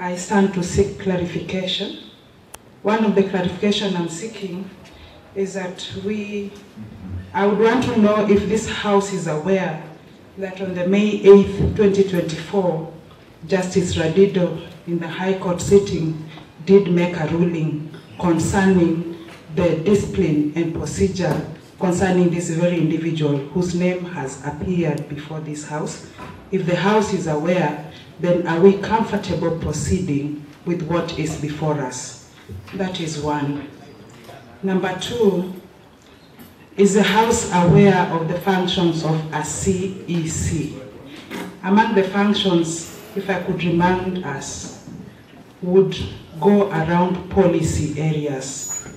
I stand to seek clarification. One of the clarification I'm seeking is that we, I would want to know if this House is aware that on the May 8th, 2024, Justice Radido in the High Court sitting did make a ruling concerning the discipline and procedure concerning this very individual whose name has appeared before this House. If the House is aware, then are we comfortable proceeding with what is before us? That is one. Number two, is the House aware of the functions of a CEC? Among the functions, if I could remind us, would go around policy areas.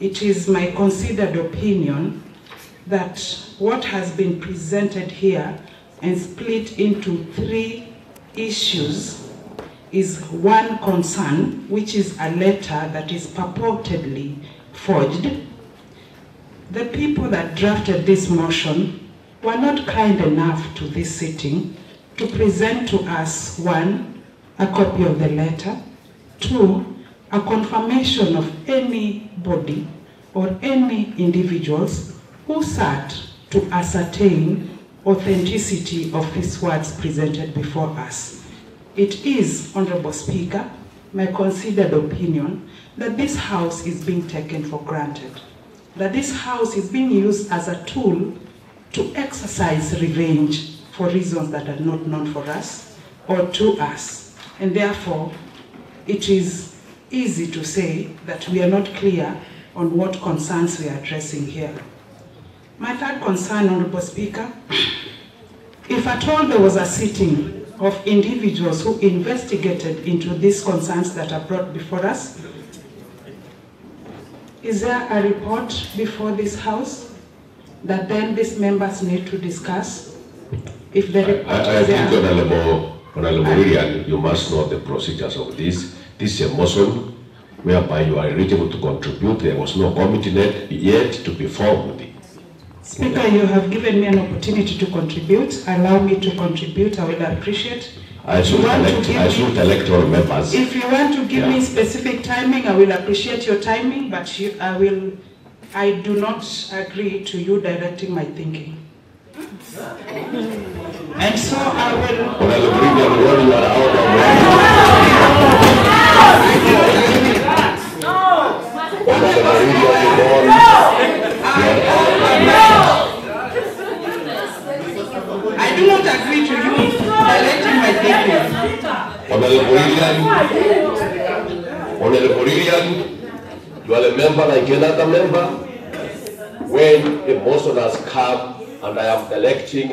It is my considered opinion that what has been presented here and split into three issues is one concern, which is a letter that is purportedly forged. The people that drafted this motion were not kind enough to this sitting to present to us, one, a copy of the letter, two, a confirmation of anybody or any individuals who sat to ascertain authenticity of these words presented before us. It is, Honorable Speaker, my considered opinion that this House is being taken for granted, that this House is being used as a tool to exercise revenge for reasons that are not known for us or to us. And therefore, it is easy to say that we are not clear on what concerns we are addressing here. My third concern, Honorable Speaker, if at all there was a sitting of individuals who investigated into these concerns that are brought before us, is there a report before this House that then these members need to discuss? If the report I, I is think, Honorable, Honorable William, you must know the procedures of this. This is a motion whereby you are eligible to contribute. There was no committee net yet to be formed. Speaker, you have given me an opportunity to contribute. Allow me to contribute. I will appreciate. I should You want to elect, I me- should elect all members. If you want to give me specific timing, I will appreciate your timing, but you, I will, I do not agree to you directing my thinking. And so I will, Honorable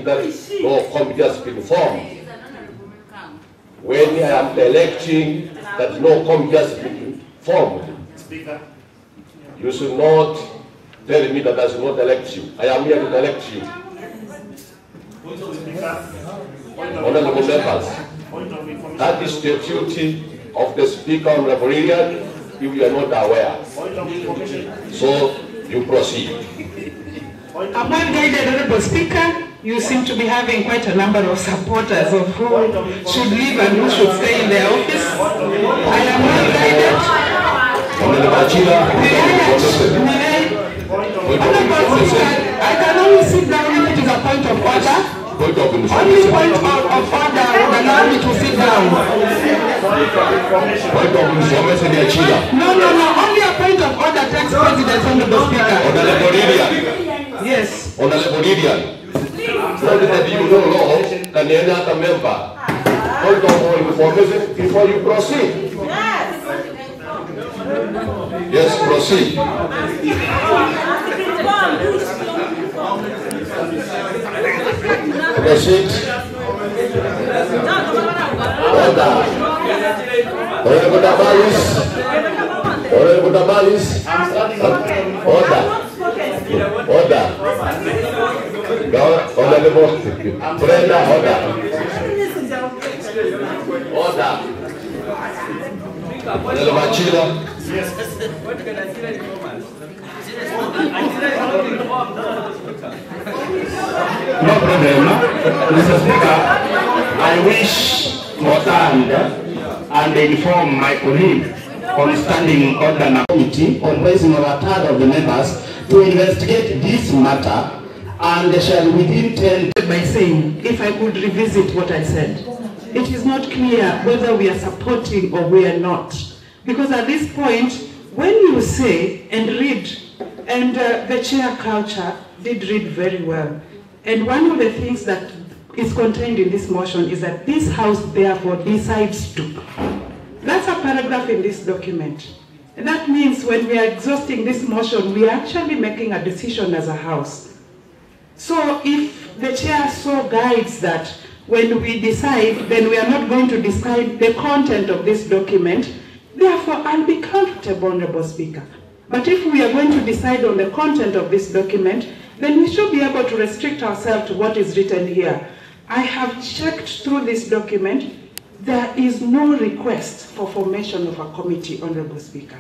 that no committee has been formed. When I am electing that no has been formed, Speaker, you should not tell me that I should not elect you. I am here to elect you. Honorable members, that is the duty of the Speaker, Honorable William, if you are not aware. So you proceed. Of, Upon guided Honorable Speaker, you seem to be having quite a number of supporters of who should leave and who should stay in their office. I am well guided. Honorable Speaker, I can only sit down if it is a point of order. Only point of, order would allow me to sit down. point of. No, no, no, only a point of order takes precedence, Honorable Speaker. Yes. Honorable Lydia, what that you know other member. Point of information before you proceed. Yes, Yes, proceed. Proceed. Order. Honorable Damaris. Honorable Damaris. Order. Order. Brenda, order. Order. Achila. No problem. Mr. Speaker, I wish to stand and inform my colleague on standing order committee comprising of a third of the members to investigate this matter and they shall within 10 by saying, if I could revisit what I said, it is not clear whether we are supporting or we are not. Because at this point, when you say and read, and uh, the chair culture did read very well, and one of the things that is contained in this motion is that this house therefore decides to. That's a paragraph in this document. And that means when we are exhausting this motion, we are actually making a decision as a house. So if the chair so guides that when we decide, then we are not going to decide the content of this document, therefore I'll be comfortable, Honorable Speaker. But if we are going to decide on the content of this document, then we should be able to restrict ourselves to what is written here. I have checked through this document. There is no request for formation of a committee, Honorable Speaker.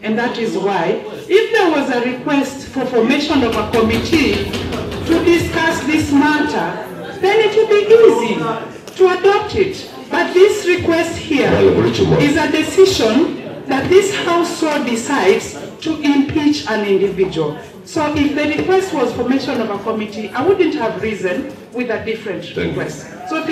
And that is why, if there was a request for formation of a committee to discuss this matter, then it will be easy to adopt it. But this request here is a decision that this House so decides to impeach an individual. So if the request was formation of a committee, I wouldn't have reasoned with a different Thank you. request. So thank